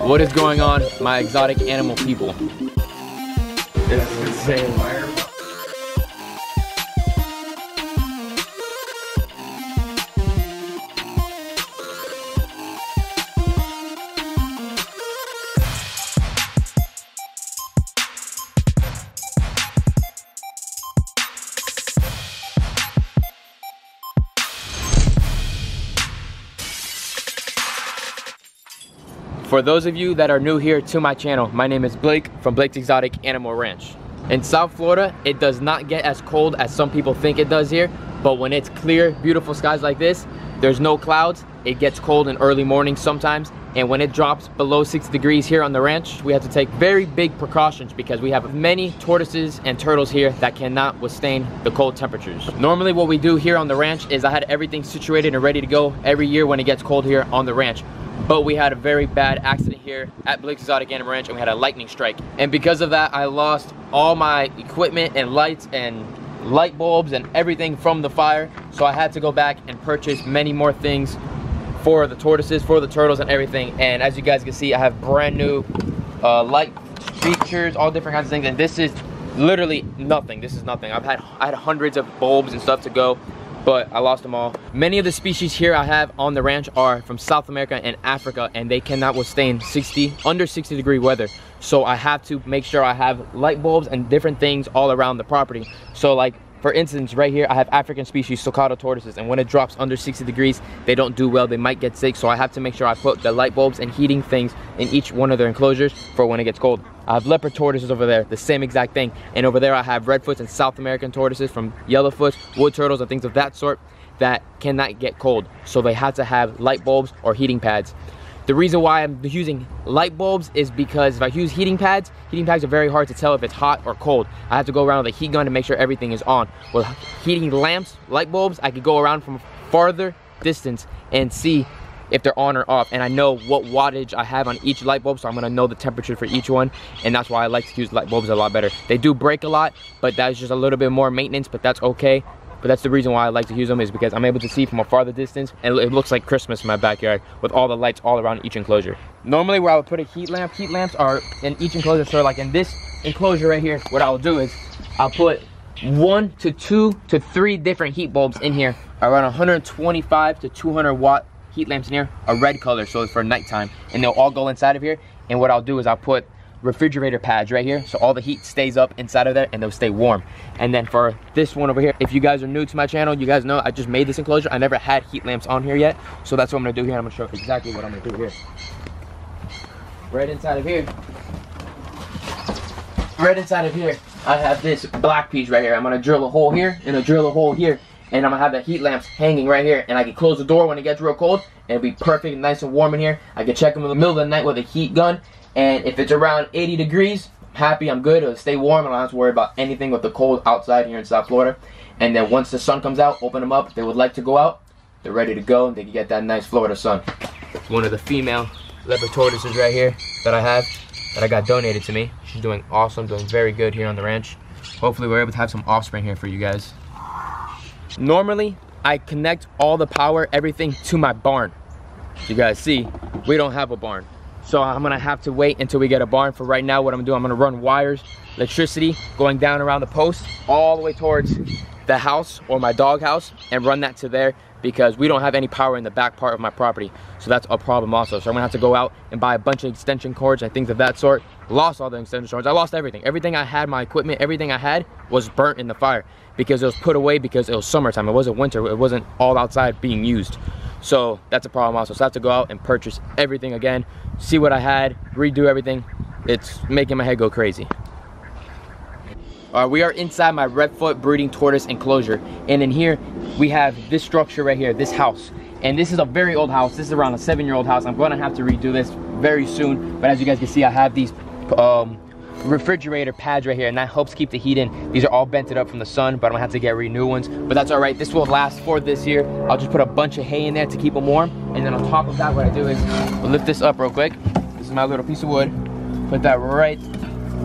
What is going on, my exotic animal people? Insane. For those of you that are new here to my channel, my name is Blake from Blake's Exotic Animal Ranch. In South Florida, it does not get as cold as some people think it does here, but when it's clear, beautiful skies like this, there's no clouds, it gets cold in early mornings sometimes, and when it drops below 60 degrees here on the ranch, we have to take very big precautions because we have many tortoises and turtles here that cannot withstand the cold temperatures. Normally what we do here on the ranch is I had everything situated and ready to go every year when it gets cold here on the ranch but we had a very bad accident here at Blake's Exotic Animal Ranch and we had a lightning strike. And because of that, I lost all my equipment and lights and light bulbs and everything from the fire. So I had to go back and purchase many more things for the tortoises, for the turtles and everything. And as you guys can see, I have brand new uh, light features, all different kinds of things. And this is literally nothing. This is nothing. I've had, I had hundreds of bulbs and stuff to go but I lost them all. Many of the species here I have on the ranch are from South America and Africa and they cannot withstand 60, under 60 degree weather. So I have to make sure I have light bulbs and different things all around the property. So like for instance, right here, I have African species, sulcata tortoises, and when it drops under 60 degrees, they don't do well, they might get sick, so I have to make sure I put the light bulbs and heating things in each one of their enclosures for when it gets cold. I have leopard tortoises over there, the same exact thing, and over there I have redfoots and South American tortoises from yellowfoots, wood turtles, and things of that sort that cannot get cold, so they have to have light bulbs or heating pads. The reason why I'm using light bulbs is because if I use heating pads, heating pads are very hard to tell if it's hot or cold. I have to go around with a heat gun to make sure everything is on. With heating lamps, light bulbs, I could go around from a farther distance and see if they're on or off and I know what wattage I have on each light bulb so I'm gonna know the temperature for each one and that's why I like to use light bulbs a lot better. They do break a lot but that's just a little bit more maintenance but that's okay but that's the reason why I like to use them is because I'm able to see from a farther distance and it looks like Christmas in my backyard with all the lights all around each enclosure. Normally where I would put a heat lamp, heat lamps are in each enclosure. So like in this enclosure right here, what I'll do is I'll put one to two to three different heat bulbs in here around 125 to 200 watt heat lamps in here a red color so it's for nighttime and they'll all go inside of here and what I'll do is I'll put refrigerator pads right here so all the heat stays up inside of there and they'll stay warm. And then for this one over here if you guys are new to my channel you guys know i just made this enclosure. I never had heat lamps on here yet so that's what i'm gonna do here i'm gonna show exactly what i'm gonna do here. Right inside of here. Right inside of here i have this black piece right here. I'm gonna drill a hole here and a drill a hole here and I'm gonna have the heat lamps hanging right here and I can close the door when it gets real cold and it'll be perfect and nice and warm in here. I can check them in the middle of the night with a heat gun and if it's around 80 degrees, I'm happy, I'm good. It'll stay warm. and I don't have to worry about anything with the cold outside here in South Florida. And then once the sun comes out, open them up. If they would like to go out, they're ready to go and they can get that nice Florida sun. One of the female leopard tortoises right here that I have that I got donated to me. She's doing awesome, doing very good here on the ranch. Hopefully we're able to have some offspring here for you guys. Normally, I connect all the power, everything to my barn. You guys see, we don't have a barn. So I'm gonna have to wait until we get a barn. For right now, what I'm gonna do, I'm gonna run wires, electricity going down around the post, all the way towards the house or my dog house and run that to there because we don't have any power in the back part of my property. So that's a problem also. So I'm gonna have to go out and buy a bunch of extension cords and things of that sort. Lost all the extension cords. I lost everything. Everything I had, my equipment, everything I had was burnt in the fire because it was put away because it was summertime. It wasn't winter. It wasn't all outside being used. So that's a problem also. So I have to go out and purchase everything again, see what I had, redo everything. It's making my head go crazy. All right, we are inside my redfoot breeding tortoise enclosure. And in here, we have this structure right here, this house. And this is a very old house. This is around a seven year old house. I'm gonna have to redo this very soon. But as you guys can see, I have these um, refrigerator pads right here and that helps keep the heat in. These are all bented up from the sun, but I'm gonna have to get re new ones. But that's all right, this will last for this year. I'll just put a bunch of hay in there to keep them warm. And then on top of that, what I do is we'll lift this up real quick. This is my little piece of wood. Put that right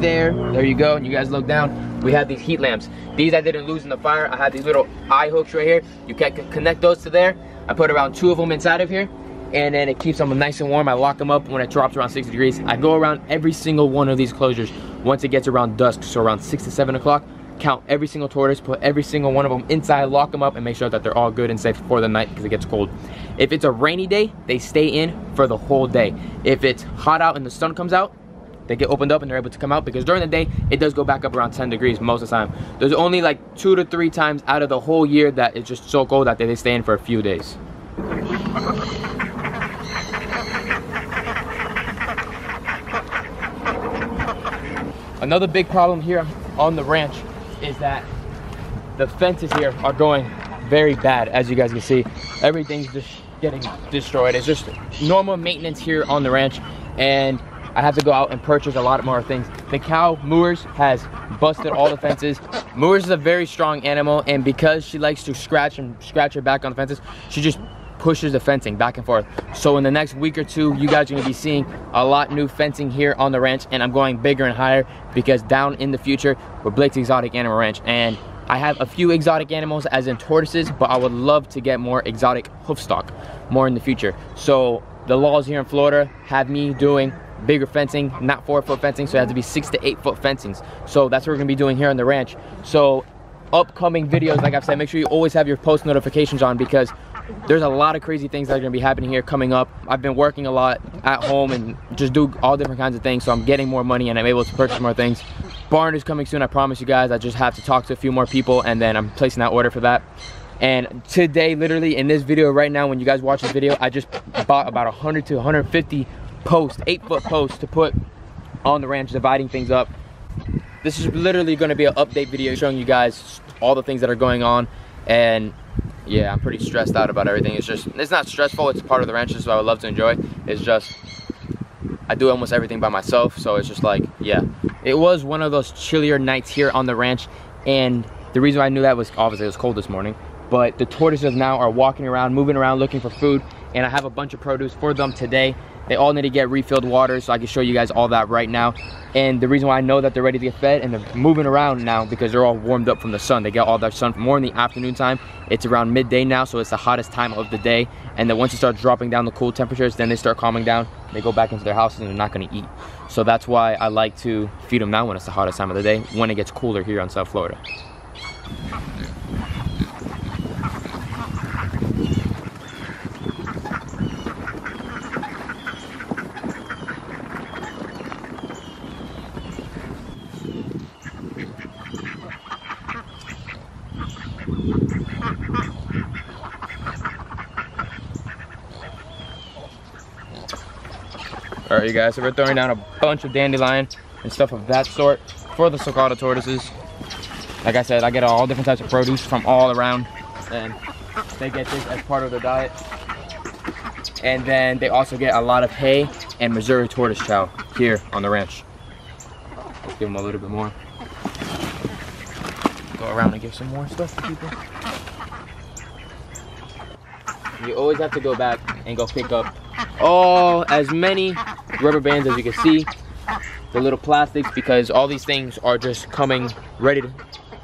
there. There you go. And you guys look down. We have these heat lamps. These I didn't lose in the fire. I have these little eye hooks right here. You can connect those to there. I put around two of them inside of here and then it keeps them nice and warm. I lock them up when it drops around 60 degrees. I go around every single one of these closures once it gets around dusk, so around 6 to 7 o'clock count every single tortoise, put every single one of them inside, lock them up, and make sure that they're all good and safe for the night because it gets cold. If it's a rainy day, they stay in for the whole day. If it's hot out and the sun comes out, they get opened up and they're able to come out because during the day, it does go back up around 10 degrees most of the time. There's only like two to three times out of the whole year that it's just so cold that they stay in for a few days. Another big problem here on the ranch is that the fences here are going very bad as you guys can see everything's just getting destroyed it's just normal maintenance here on the ranch and I have to go out and purchase a lot more things. The cow, Moors, has busted all the fences. Moors is a very strong animal, and because she likes to scratch and scratch her back on the fences, she just pushes the fencing back and forth. So in the next week or two, you guys are gonna be seeing a lot new fencing here on the ranch, and I'm going bigger and higher because down in the future, we're Blake's Exotic Animal Ranch, and I have a few exotic animals as in tortoises, but I would love to get more exotic hoofstock more in the future. So the laws here in Florida have me doing bigger fencing, not four foot fencing, so it has to be six to eight foot fencings. So that's what we're gonna be doing here on the ranch. So upcoming videos, like I've said, make sure you always have your post notifications on because there's a lot of crazy things that are gonna be happening here coming up. I've been working a lot at home and just do all different kinds of things, so I'm getting more money and I'm able to purchase more things. Barn is coming soon, I promise you guys. I just have to talk to a few more people and then I'm placing that order for that. And today, literally in this video right now, when you guys watch this video, I just bought about 100 to 150 posts, eight foot posts to put on the ranch, dividing things up. This is literally gonna be an update video showing you guys all the things that are going on. And yeah, I'm pretty stressed out about everything. It's just, it's not stressful, it's part of the ranch, so I would love to enjoy. It's just, I do almost everything by myself, so it's just like, yeah. It was one of those chillier nights here on the ranch, and the reason I knew that was obviously it was cold this morning, but the tortoises now are walking around, moving around, looking for food, and I have a bunch of produce for them today. They all need to get refilled water, so I can show you guys all that right now. And the reason why I know that they're ready to get fed and they're moving around now because they're all warmed up from the sun. They get all their sun more in the afternoon time. It's around midday now, so it's the hottest time of the day. And then once it starts dropping down the cool temperatures, then they start calming down. They go back into their houses and they're not gonna eat. So that's why I like to feed them now when it's the hottest time of the day, when it gets cooler here on South Florida. All right, you guys, so we're throwing down a bunch of dandelion and stuff of that sort for the sulcata tortoises. Like I said, I get all different types of produce from all around and they get this as part of their diet. And then they also get a lot of hay and Mazuri tortoise chow here on the ranch. Let's give them a little bit more. Go around and give some more stuff to people. You always have to go back and go pick up all as many rubber bands as you can see the little plastics because all these things are just coming ready to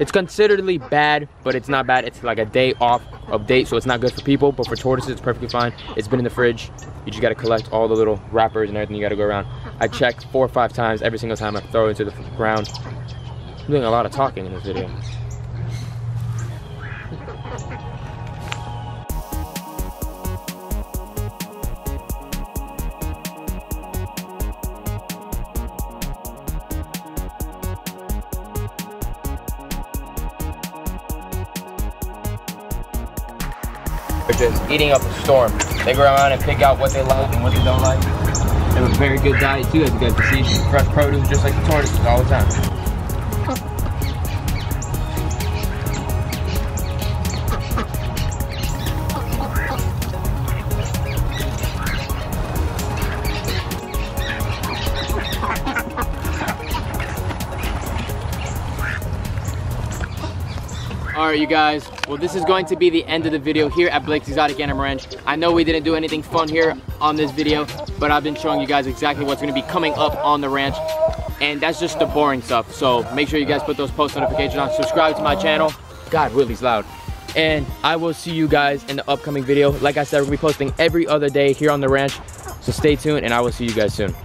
it's considerably bad but it's not bad. It's like a day off of date so it's not good for people but for tortoises it's perfectly fine. It's been in the fridge. You just got to collect all the little wrappers and everything you got to go around. I check four or five times. Every single time i throw it into the ground. I'm doing a lot of talking in this video just eating up a storm. They go around and pick out what they like and what they don't like. They have a very good diet too, as you guys can see. Fresh produce just like the tortoises all the time. All right, you guys. Well, this is going to be the end of the video here at Blake's Exotic Animal Ranch. I know we didn't do anything fun here on this video, but I've been showing you guys exactly what's gonna be coming up on the ranch. And that's just the boring stuff. So make sure you guys put those post notifications on. Subscribe to my channel. God, Willie's loud. And I will see you guys in the upcoming video. Like I said, we'll be posting every other day here on the ranch. So stay tuned and I will see you guys soon.